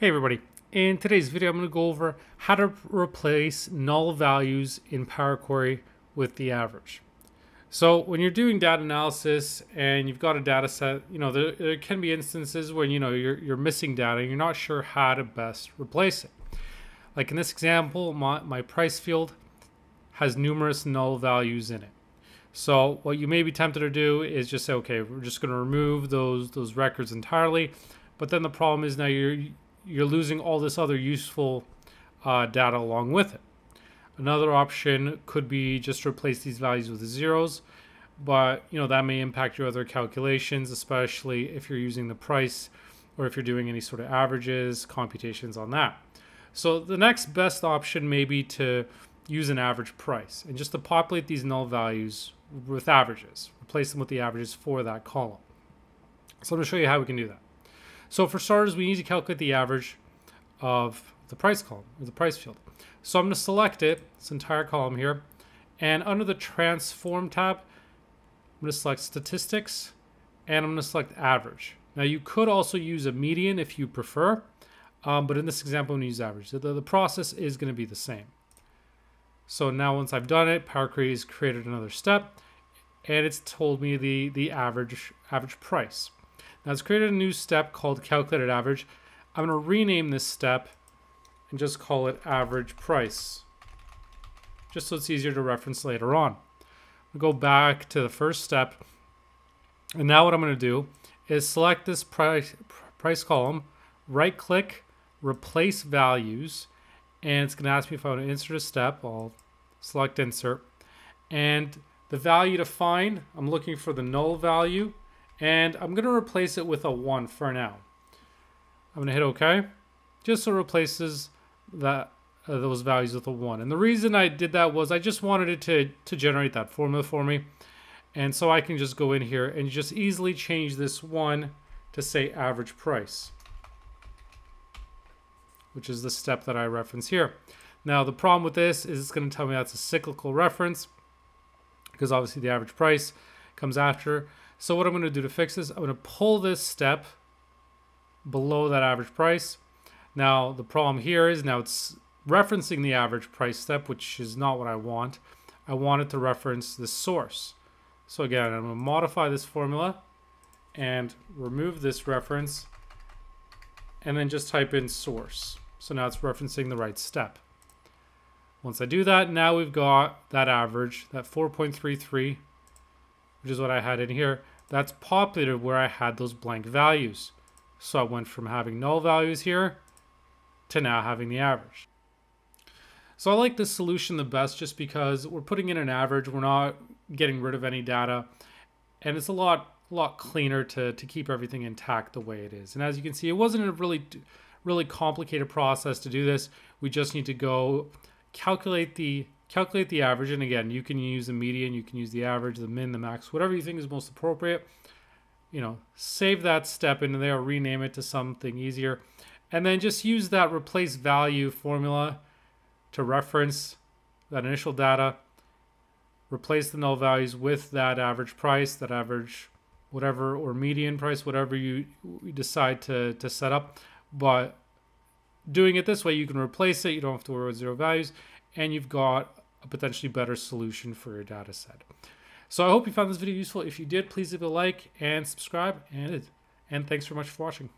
Hey everybody, in today's video I'm going to go over how to replace null values in Power Query with the average. So when you're doing data analysis and you've got a data set, you know, there, there can be instances when, you know, you're, you're missing data and you're not sure how to best replace it. Like in this example, my, my price field has numerous null values in it. So what you may be tempted to do is just say, okay, we're just going to remove those those records entirely. But then the problem is now you're you're losing all this other useful uh, data along with it. Another option could be just replace these values with zeros, but you know that may impact your other calculations, especially if you're using the price or if you're doing any sort of averages, computations on that. So the next best option may be to use an average price and just to populate these null values with averages, replace them with the averages for that column. So I'm to show you how we can do that. So for starters, we need to calculate the average of the price column, or the price field. So I'm going to select it, this entire column here, and under the Transform tab, I'm going to select Statistics, and I'm going to select Average. Now you could also use a median if you prefer, um, but in this example, I'm going to use average. The, the process is going to be the same. So now once I've done it, Power Query has created another step, and it's told me the, the average, average price. Now it's created a new step called calculated average. I'm going to rename this step and just call it average price, just so it's easier to reference later on. We'll go back to the first step, and now what I'm going to do is select this price, price column, right click, replace values, and it's going to ask me if I want to insert a step. I'll select insert, and the value to find, I'm looking for the null value, and I'm going to replace it with a 1 for now. I'm going to hit OK, just so it replaces that uh, those values with a 1. And the reason I did that was I just wanted it to, to generate that formula for me. And so I can just go in here and just easily change this 1 to say average price, which is the step that I reference here. Now the problem with this is it's going to tell me that's a cyclical reference because obviously the average price comes after. So what I'm going to do to fix this, I'm going to pull this step below that average price. Now the problem here is now it's referencing the average price step, which is not what I want. I want it to reference the source. So again, I'm going to modify this formula and remove this reference and then just type in source. So now it's referencing the right step. Once I do that, now we've got that average, that 4.33 which is what I had in here, that's populated where I had those blank values. So I went from having null values here to now having the average. So I like this solution the best just because we're putting in an average, we're not getting rid of any data, and it's a lot lot cleaner to, to keep everything intact the way it is. And as you can see, it wasn't a really really complicated process to do this. We just need to go calculate the calculate the average. And again, you can use the median, you can use the average, the min, the max, whatever you think is most appropriate. You know, save that step into there, rename it to something easier. And then just use that replace value formula to reference that initial data. Replace the null values with that average price, that average whatever, or median price, whatever you, you decide to, to set up. But doing it this way, you can replace it. You don't have to worry about zero values. And you've got a potentially better solution for your data set. So I hope you found this video useful. If you did, please leave a like and subscribe. And, and thanks very much for watching.